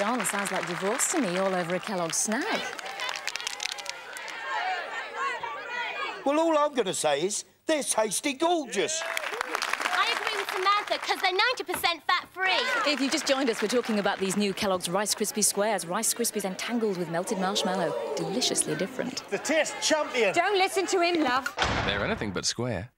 Well, sounds like divorce to me, all over a Kellogg's snack. Well, all I'm going to say is they're tasty gorgeous. I agree with Samantha, because they're 90% fat-free. If you just joined us, we're talking about these new Kellogg's Rice Krispie Squares. Rice Krispies entangled with melted marshmallow. Deliciously different. The taste champion. Don't listen to him, love. They're anything but square.